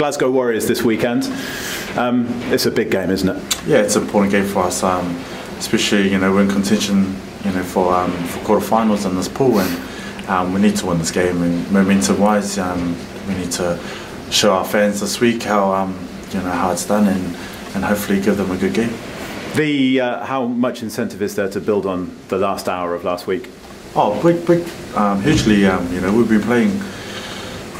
Glasgow Warriors this weekend. Um, it's a big game, isn't it? Yeah, it's an important game for us, um, especially you know we're in contention, you know, for um, for quarterfinals in this pool, and um, we need to win this game. And momentum-wise, um, we need to show our fans this week how um, you know how it's done, and, and hopefully give them a good game. The uh, how much incentive is there to build on the last hour of last week? Oh, big, big, um, hugely. Um, you know, we've been playing,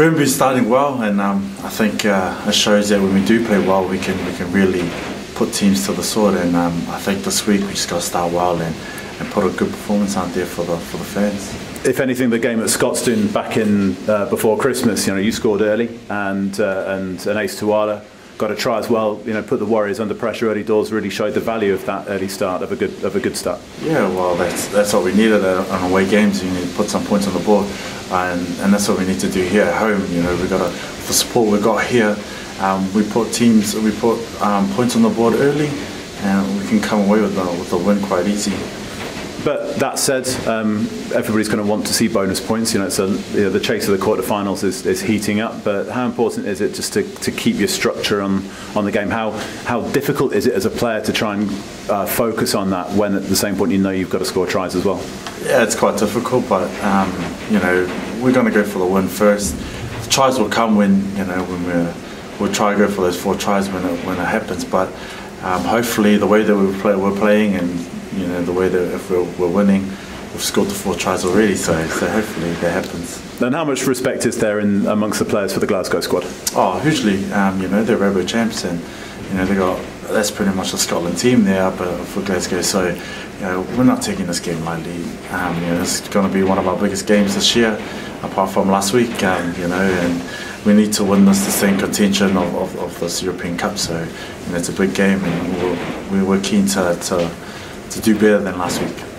we've been starting well, and um, I think uh, it shows that when we do play well, we can we can really put teams to the sword. And um, I think this week we just got to start well and, and put a good performance out there for the for the fans. If anything, the game at Scotstoun back in uh, before Christmas, you know, you scored early, and uh, and an Ahsee Tuala got a try as well. You know, put the Warriors under pressure early doors. Really showed the value of that early start of a good of a good start. Yeah, well, that's that's what we needed on away games. You need to put some points on the board, and and that's what we need to do here at home. You know, we got to the support we got here. Um, we put teams, we put um, points on the board early, and we can come away with the with the win quite easy. But that said, um, everybody's going to want to see bonus points. You know, it's a, you know, the chase of the quarterfinals is, is heating up. But how important is it just to, to keep your structure on, on the game? How how difficult is it as a player to try and uh, focus on that when at the same point you know you've got to score tries as well? Yeah, it's quite difficult, but um, you know we're going to go for the win first. The tries will come when you know when we're we'll try to go for those four tries when it, when it happens. But um, hopefully the way that we play, we're playing and you know the way that if we're, we're winning, we've scored the four tries already. So so hopefully that happens. And how much respect is there in amongst the players for the Glasgow squad? Oh, hugely. Um, you know they're Rabo champs, and you know they got that's pretty much the Scotland team there but for Glasgow. So you know we're not taking this game lightly. Um, you know it's going to be one of our biggest games this year, apart from last week. Um, you know and we need to win this to stay in contention of, of, of this European Cup. So you know, it's a big game, and we're, we were keen to, to to do better than last week.